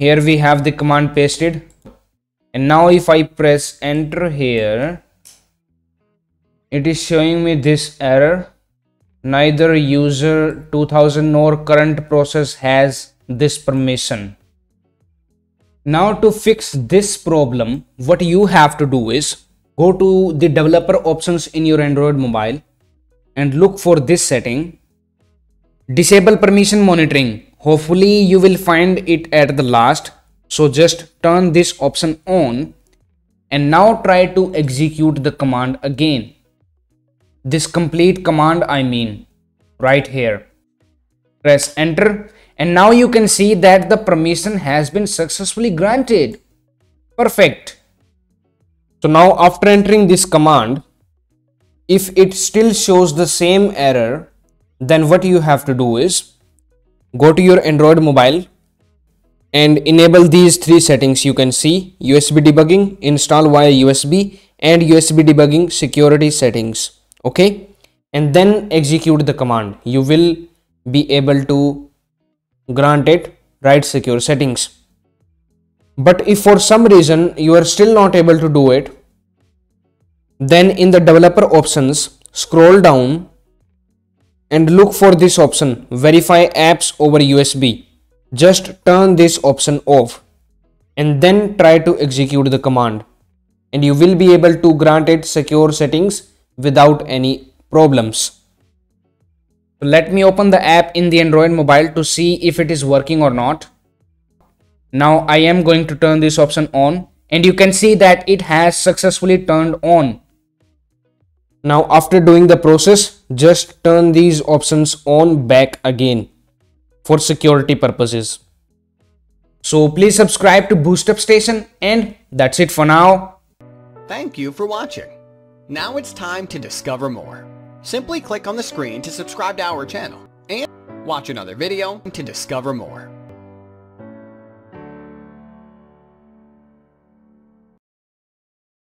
here we have the command pasted. And now if I press enter here it is showing me this error. Neither user 2000 nor current process has this permission. Now to fix this problem what you have to do is go to the developer options in your android mobile and look for this setting. Disable permission monitoring hopefully you will find it at the last so just turn this option on and now try to execute the command again this complete command I mean right here. Press enter and now you can see that the permission has been successfully granted. Perfect. So now after entering this command, if it still shows the same error, then what you have to do is go to your Android mobile and enable these three settings. You can see USB debugging, install via USB and USB debugging security settings. Okay? And then execute the command. You will be able to grant it write secure settings. But if for some reason you are still not able to do it then in the developer options scroll down and look for this option verify apps over USB just turn this option off and then try to execute the command and you will be able to grant it secure settings without any problems. Let me open the app in the Android mobile to see if it is working or not. Now I am going to turn this option on and you can see that it has successfully turned on. Now after doing the process, just turn these options on back again for security purposes. So please subscribe to Boost Up Station and that's it for now. Thank you for watching. Now it's time to discover more. Simply click on the screen to subscribe to our channel and watch another video to discover more.